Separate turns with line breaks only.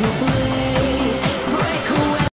to blame.